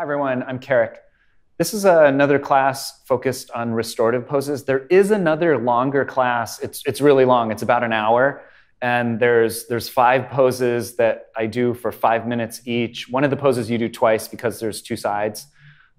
Hi everyone, I'm Keric. This is another class focused on restorative poses. There is another longer class. It's, it's really long, it's about an hour. And there's, there's five poses that I do for five minutes each. One of the poses you do twice because there's two sides.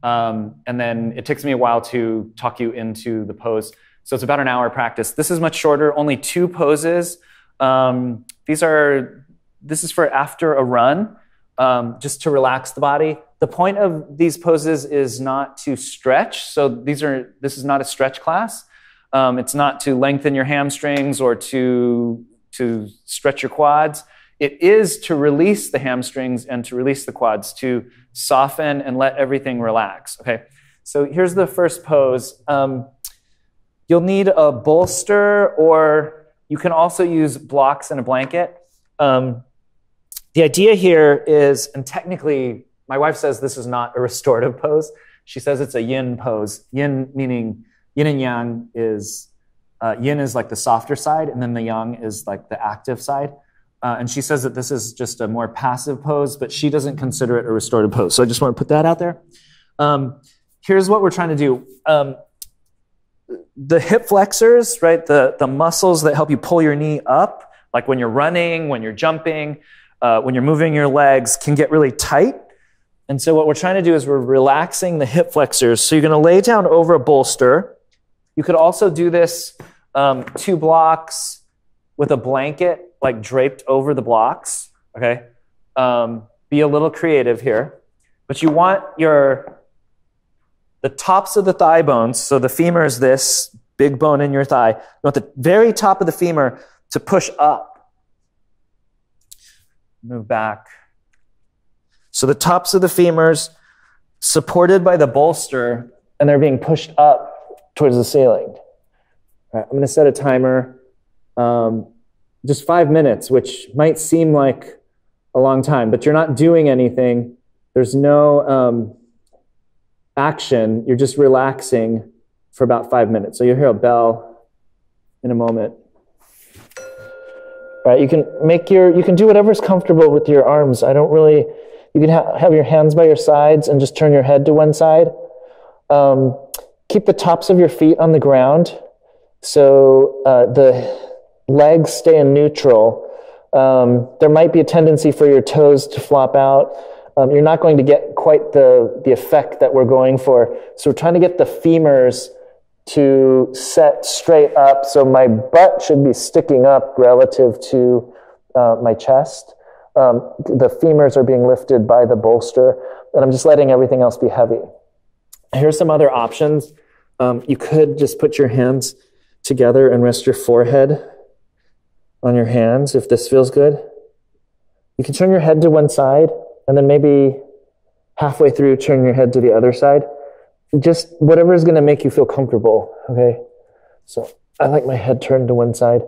Um, and then it takes me a while to talk you into the pose. So it's about an hour practice. This is much shorter, only two poses. Um, these are, this is for after a run, um, just to relax the body. The point of these poses is not to stretch. So these are, this is not a stretch class. Um, it's not to lengthen your hamstrings or to, to stretch your quads. It is to release the hamstrings and to release the quads, to soften and let everything relax. Okay. So here's the first pose. Um, you'll need a bolster or you can also use blocks and a blanket. Um, the idea here is, and technically my wife says this is not a restorative pose. She says it's a yin pose. Yin meaning yin and yang is uh, yin is like the softer side, and then the yang is like the active side. Uh, and she says that this is just a more passive pose, but she doesn't consider it a restorative pose. So I just want to put that out there. Um, here's what we're trying to do. Um, the hip flexors, right? The, the muscles that help you pull your knee up, like when you're running, when you're jumping, uh, when you're moving your legs, can get really tight. And so what we're trying to do is we're relaxing the hip flexors. So you're going to lay down over a bolster. You could also do this um, two blocks with a blanket like draped over the blocks. Okay. Um, be a little creative here. But you want your the tops of the thigh bones, so the femur is this big bone in your thigh. You want the very top of the femur to push up. Move back. So the tops of the femurs supported by the bolster and they're being pushed up towards the ceiling. I'm going to set a timer, um, just five minutes, which might seem like a long time, but you're not doing anything. There's no um, action. You're just relaxing for about five minutes. So you'll hear a bell in a moment. Right, you can make your, you can do whatever's comfortable with your arms. I don't really, you can ha- have your hands by your sides and just turn your head to one side. Um, keep the tops of your feet on the ground so uh, the legs stay in neutral. Um, there might be a tendency for your toes to flop out. Um, you're not going to get quite the, the effect that we're going for. So we're trying to get the femurs to set straight up. So my butt should be sticking up relative to uh, my chest. Um, the femurs are being lifted by the bolster, and I'm just letting everything else be heavy. Here's some other options. Um, you could just put your hands together and rest your forehead on your hands if this feels good. You can turn your head to one side and then maybe halfway through turn your head to the other side. Just whatever is going to make you feel comfortable. Okay. So I like my head turned to one side.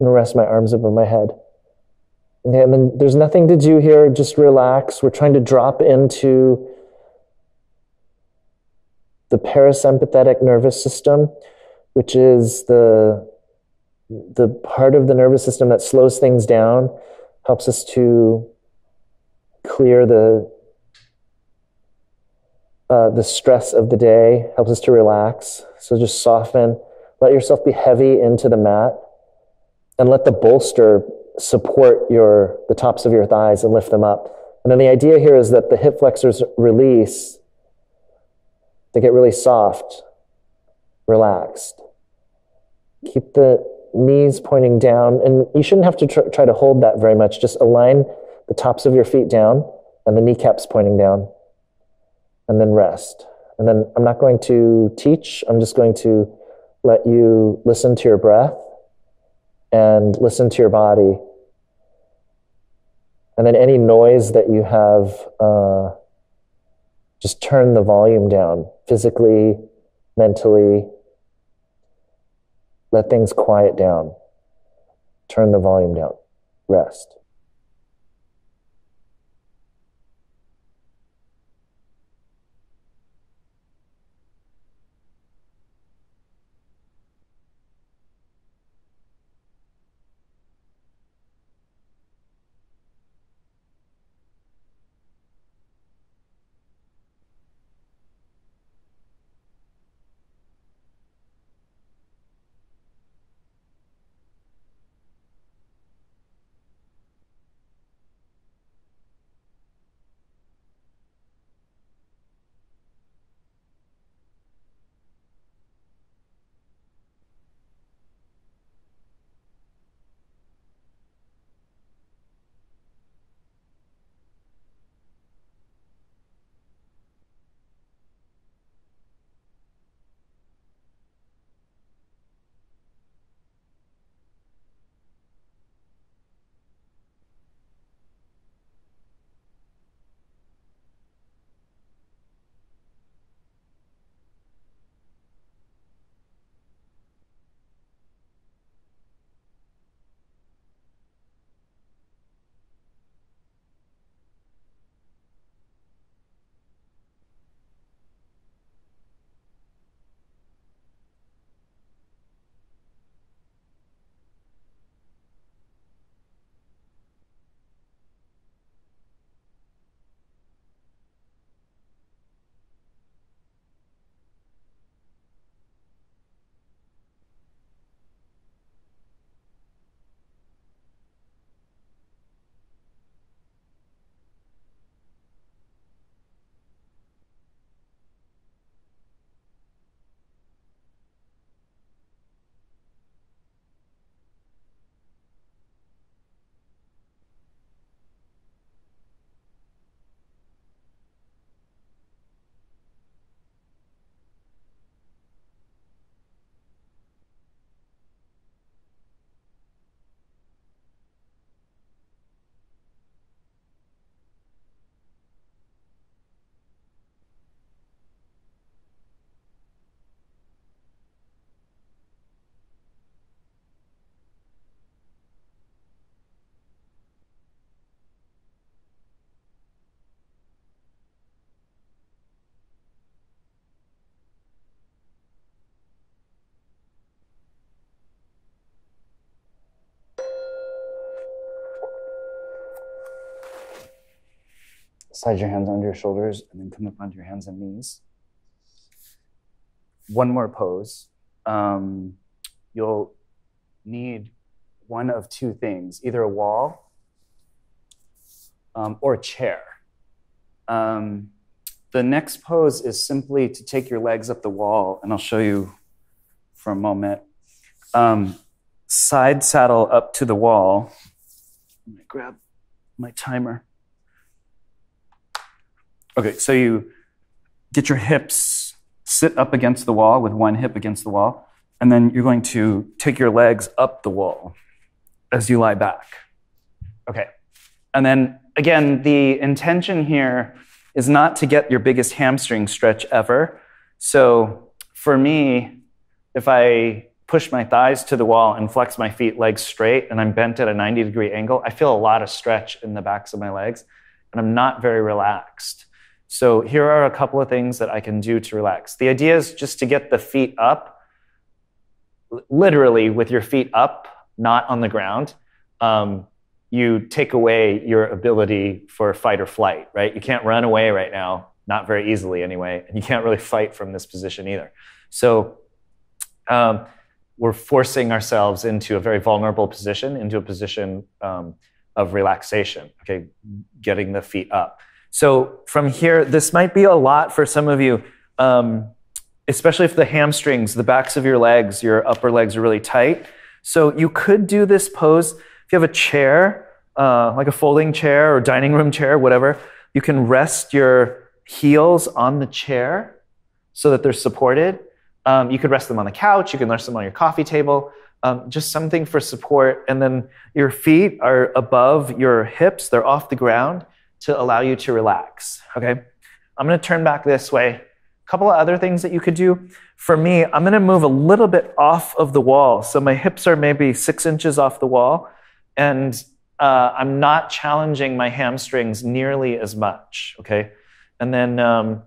To rest my arms above my head. Okay, and then there's nothing to do here. Just relax. We're trying to drop into the parasympathetic nervous system, which is the the part of the nervous system that slows things down, helps us to clear the uh, the stress of the day, helps us to relax. So just soften, let yourself be heavy into the mat, and let the bolster support your the tops of your thighs and lift them up. And then the idea here is that the hip flexors release, they get really soft, relaxed. Keep the knees pointing down, and you shouldn't have to tr- try to hold that very much. Just align the tops of your feet down and the kneecaps pointing down, and then rest. And then I'm not going to teach, I'm just going to let you listen to your breath and listen to your body. And then any noise that you have, uh, just turn the volume down physically, mentally. Let things quiet down. Turn the volume down. Rest. Slide your hands under your shoulders and then come up onto your hands and knees. One more pose. Um, you'll need one of two things either a wall um, or a chair. Um, the next pose is simply to take your legs up the wall, and I'll show you for a moment. Um, side saddle up to the wall. Let me grab my timer. Okay, so you get your hips, sit up against the wall with one hip against the wall, and then you're going to take your legs up the wall as you lie back. Okay. And then again, the intention here is not to get your biggest hamstring stretch ever. So for me, if I push my thighs to the wall and flex my feet legs straight and I'm bent at a 90 degree angle, I feel a lot of stretch in the backs of my legs and I'm not very relaxed. So here are a couple of things that I can do to relax. The idea is just to get the feet up, literally with your feet up, not on the ground. Um, you take away your ability for fight or flight, right? You can't run away right now, not very easily anyway, and you can't really fight from this position either. So um, we're forcing ourselves into a very vulnerable position, into a position um, of relaxation, okay, getting the feet up. So from here, this might be a lot for some of you, um, especially if the hamstrings, the backs of your legs, your upper legs are really tight. So you could do this pose if you have a chair, uh, like a folding chair or dining room chair, whatever. You can rest your heels on the chair so that they're supported. Um, you could rest them on the couch. You can rest them on your coffee table. Um, just something for support. And then your feet are above your hips. They're off the ground to allow you to relax. Okay. I'm going to turn back this way. A couple of other things that you could do. For me, I'm going to move a little bit off of the wall. So my hips are maybe six inches off the wall. And uh, I'm not challenging my hamstrings nearly as much. Okay. And then, um,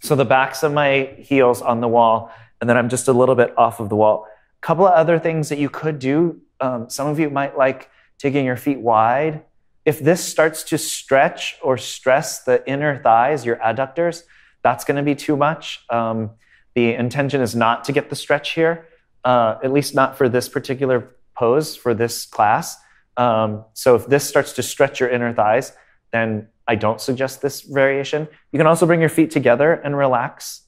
so the backs of my heels on the wall, and then I'm just a little bit off of the wall. A couple of other things that you could do. Um, some of you might like taking your feet wide. If this starts to stretch or stress the inner thighs, your adductors, that's going to be too much. Um, the intention is not to get the stretch here, uh, at least not for this particular pose for this class. Um, so if this starts to stretch your inner thighs, then I don't suggest this variation. You can also bring your feet together and relax.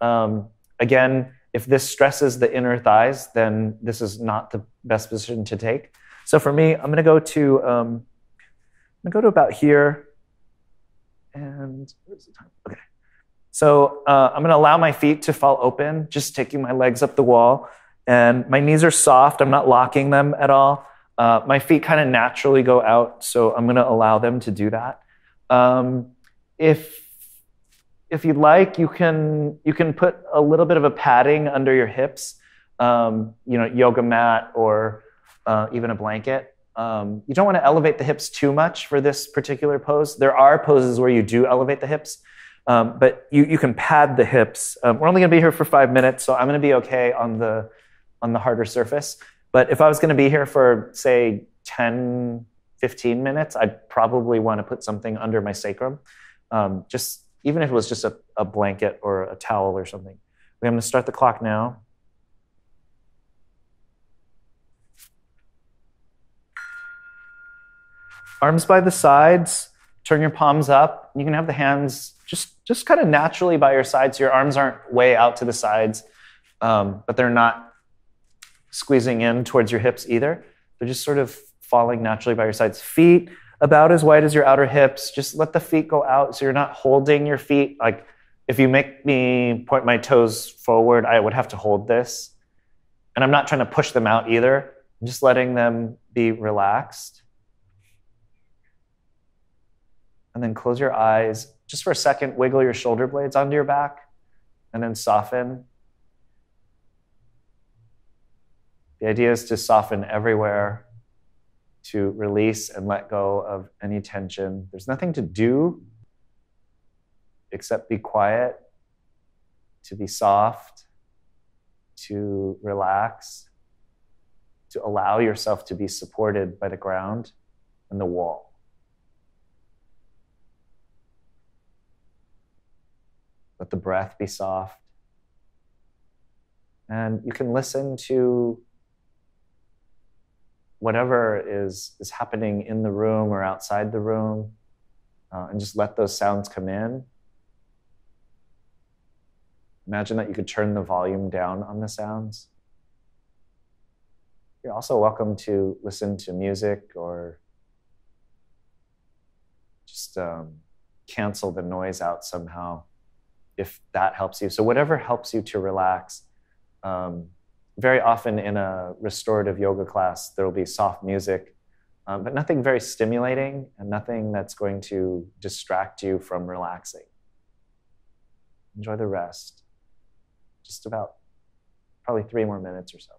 Um, again, if this stresses the inner thighs, then this is not the best position to take. So for me, I'm going to go to um, To go to about here, and where's the time? Okay. So uh, I'm going to allow my feet to fall open, just taking my legs up the wall, and my knees are soft. I'm not locking them at all. Uh, my feet kind of naturally go out, so I'm going to allow them to do that. Um, if if you'd like, you can you can put a little bit of a padding under your hips, um, you know, yoga mat or uh, even a blanket. Um, you don't want to elevate the hips too much for this particular pose. There are poses where you do elevate the hips, um, but you, you can pad the hips. Um, we're only going to be here for five minutes, so I'm going to be okay on the on the harder surface. But if I was going to be here for, say, 10, 15 minutes, I'd probably want to put something under my sacrum. Um, just even if it was just a, a blanket or a towel or something. Okay, I'm going to start the clock now. Arms by the sides, turn your palms up. You can have the hands just, just kind of naturally by your sides. So your arms aren't way out to the sides, um, but they're not squeezing in towards your hips either. They're just sort of falling naturally by your sides. Feet about as wide as your outer hips. Just let the feet go out so you're not holding your feet. Like if you make me point my toes forward, I would have to hold this. And I'm not trying to push them out either. I'm just letting them be relaxed. And then close your eyes. Just for a second, wiggle your shoulder blades onto your back and then soften The idea is to soften everywhere, to release and let go of any tension. There's nothing to do except be quiet, to be soft, to relax, to allow yourself to be supported by the ground and the wall. Let the breath be soft. And you can listen to whatever is, is happening in the room or outside the room, uh, and just let those sounds come in. Imagine that you could turn the volume down on the sounds. You're also welcome to listen to music or just um, cancel the noise out somehow if that helps you. So, whatever helps you to relax. Um, very often in a restorative yoga class, there will be soft music, um, but nothing very stimulating and nothing that's going to distract you from relaxing. Enjoy the rest. Just about probably three more minutes or so.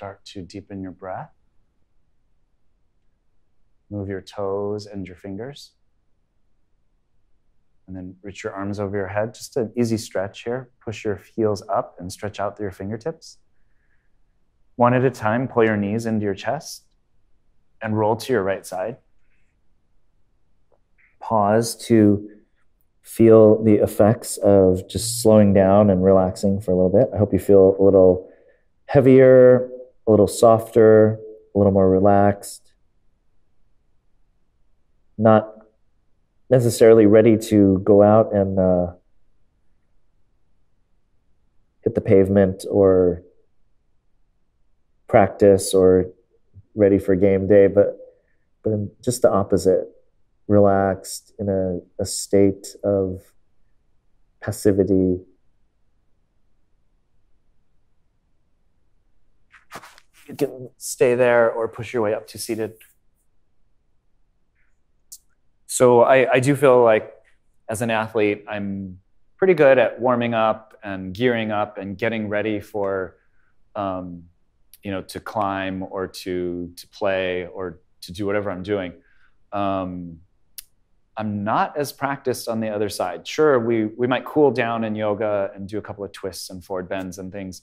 Start to deepen your breath. Move your toes and your fingers. And then reach your arms over your head. Just an easy stretch here. Push your heels up and stretch out through your fingertips. One at a time, pull your knees into your chest and roll to your right side. Pause to feel the effects of just slowing down and relaxing for a little bit. I hope you feel a little heavier, a little softer, a little more relaxed, not necessarily ready to go out and uh, hit the pavement or practice or ready for game day, but but just the opposite, relaxed in a, a state of passivity You can stay there or push your way up to seated. So I, I do feel like as an athlete, I'm pretty good at warming up and gearing up and getting ready for, um, you know, to climb or to to play or to do whatever I'm doing. Um, I'm not as practiced on the other side. Sure, we we might cool down in yoga and do a couple of twists and forward bends and things,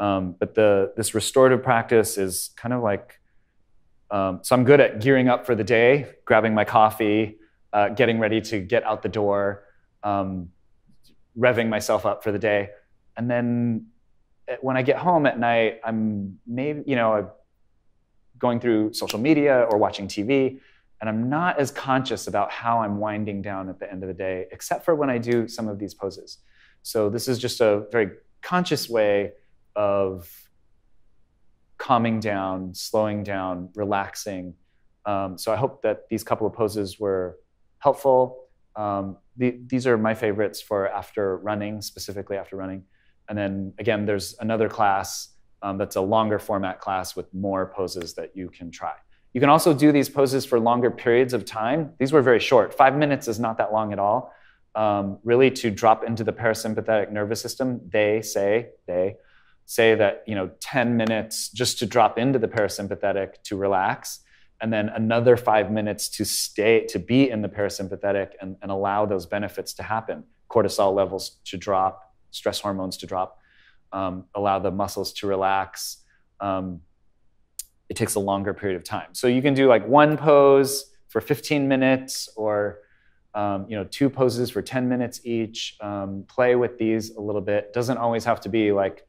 um, but the this restorative practice is kind of like. Um, so I'm good at gearing up for the day, grabbing my coffee, uh, getting ready to get out the door, um, revving myself up for the day, and then eh, when I get home at night, I'm maybe you know going through social media or watching TV and I'm not as conscious about how I'm winding down at the end of the day, except for when I do some of these poses. So this is just a very conscious way of calming down, slowing down, relaxing. Um, so I hope that these couple of poses were helpful. Um, the, these are my favorites for after running, specifically after running. And then again, there's another class um, that's a longer format class with more poses that you can try. You can also do these poses for longer periods of time. These were very short. Five minutes is not that long at all. Um, really, to drop into the parasympathetic nervous system, they say, they say that, you know, 10 minutes just to drop into the parasympathetic to relax, and then another five minutes to stay, to be in the parasympathetic and, and allow those benefits to happen. Cortisol levels to drop, stress hormones to drop, um, allow the muscles to relax. Um, it takes a longer period of time. So you can do like one pose for 15 minutes or um, you know two poses for 10 minutes each. Um, play with these a little bit. Doesn't always have to be like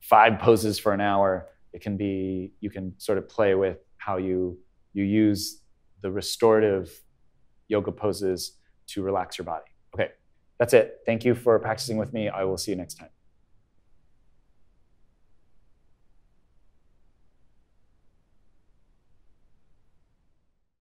five poses for an hour. It can be you can sort of play with how you you use the restorative yoga poses to relax your body. Okay, that's it. Thank you for practicing with me. I will see you next time.